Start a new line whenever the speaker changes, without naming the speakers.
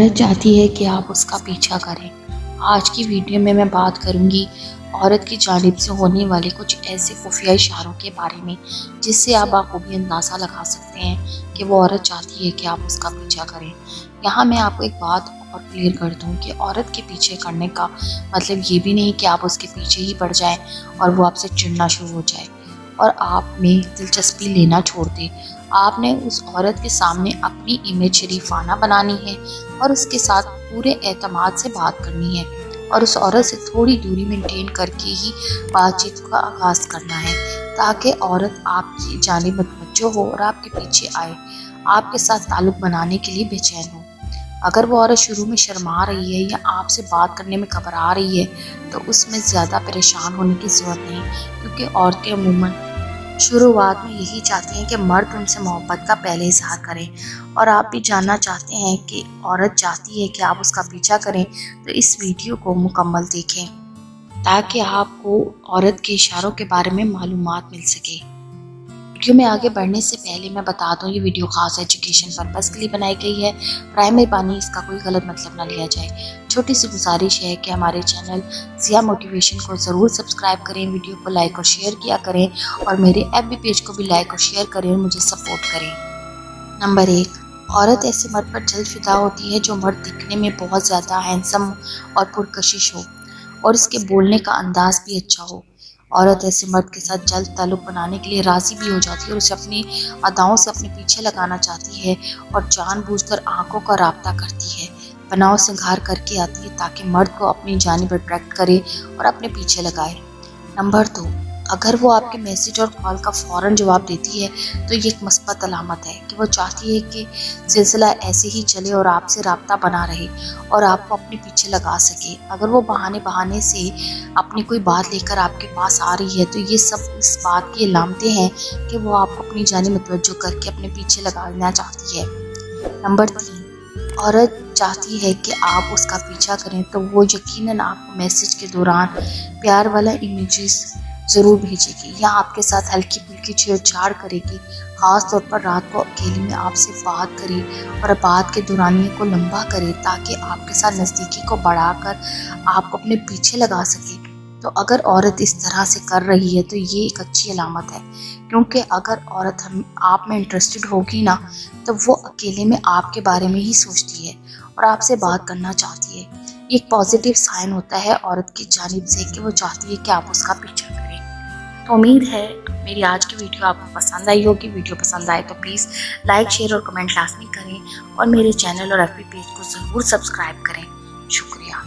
औरत चाहती है कि आप उसका पीछा करें। आज की वीडियो में मैं बात करूँगी औरत की जानब से होने वाले कुछ ऐसे खुफिया इशारों के बारे में, जिससे आप भी अंदाज़ा लगा सकते हैं कि वो औरत चाहती है कि आप उसका पीछा करें। यहाँ मैं आपको एक बात और क्लियर कर दूँ कि औरत के पीछे करने का मतलब ये भी नहीं कि आप उसके पीछे ही पड़ जाएँ और वो आपसे चिड़ना शुरू हो जाए। और आप में दिलचस्पी लेना छोड़ दे। आपने उस औरत के सामने अपनी इमेज शरीफाना बनानी है और उसके साथ पूरे एतमाद से बात करनी है और उस औरत से थोड़ी दूरी मेंटेन करके ही बातचीत का आगाज़ करना है ताकि औरत आपकी जाने मतवजो हो और आपके पीछे आए। आपके साथ ताल्लुक बनाने के लिए बेचैन हो। अगर वो औरत शुरू में शर्मा रही है या आपसे बात करने में घबरा रही है तो उसमें ज़्यादा परेशान होने की ज़रूरत नहीं, क्योंकि औरतें अमूमन शुरुआत में यही चाहते हैं कि मर्द उनसे मोहब्बत का पहले इजहार करें। और आप भी जानना चाहते हैं कि औरत चाहती है कि आप उसका पीछा करें तो इस वीडियो को मुकम्मल देखें, ताकि आपको औरत के इशारों के बारे में मालूम मिल सके। वीडियो में आगे बढ़ने से पहले मैं बता दूँ, ये वीडियो खास एजुकेशन पर्पज़ के लिए बनाई गई है। प्राइमरी पानी इसका कोई गलत मतलब ना लिया जाए। छोटी सी गुजारिश है कि हमारे चैनल जिया मोटिवेशन को ज़रूर सब्सक्राइब करें, वीडियो को लाइक और शेयर किया करें और मेरे एफ़ बी पेज को भी लाइक और शेयर करें और मुझे सपोर्ट करें। नंबर एक, औरत ऐसे मर्द पर जल्द फिदा होती है जो मर्द दिखने में बहुत ज़्यादा हैंडसम और पुरकशिश हो और इसके बोलने का अंदाज भी अच्छा हो। औरत ऐसे मर्द के साथ जल्द ताल्लुक बनाने के लिए राज़ी भी हो जाती है और उसे अपनी अदाओं से अपने पीछे लगाना चाहती है और जानबूझकर आँखों का रबता करती है। बनाव सिंगार करके आती है ताकि मर्द को अपनी जानब अट्रैक्ट करे और अपने पीछे लगाए। नंबर दो अगर वो आपके मैसेज और कॉल का फ़ौरन जवाब देती है तो ये एक मस्बत अलामत है कि वो चाहती है कि सिलसिला ऐसे ही चले और आपसे रबता बना रहे और आपको अपने पीछे लगा सके। अगर वो बहाने बहाने से अपनी कोई बात लेकर आपके पास आ रही है तो ये सब इस बात की अलामतें हैं कि वो आपको अपनी जानी मतवजो करके अपने पीछे लगाना चाहती है। नंबर तीन, औरत चाहती है कि आप उसका पीछा करें तो वो यकीनन आपको मैसेज के दौरान प्यार वाला इमेजेस ज़रूर भेजेगी या आपके साथ हल्की फुल्की छेड़छाड़ करेगी। ख़ास तौर पर रात को अकेले में आपसे बात करे और बात के दौरानिए को लंबा करे ताकि आपके साथ नज़दीकी को बढ़ाकर आपको अपने पीछे लगा सके। तो अगर औरत इस तरह से कर रही है तो ये एक अच्छी अलामत है। क्योंकि अगर औरत हम, आप में इंटरेस्टेड होगी ना तो वो अकेले में आपके बारे में ही सोचती है और आपसे बात करना चाहती है। एक पॉजिटिव साइन होता है औरत की जानब से कि वो चाहती है कि आप उसका पीछा तो उम्मीद है मेरी आज की वीडियो आपको पसंद आई होगी। वीडियो पसंद आए तो प्लीज़ लाइक शेयर और कमेंट लाजमी करें और मेरे चैनल और एफ़ पेज को ज़रूर सब्सक्राइब करें। शुक्रिया।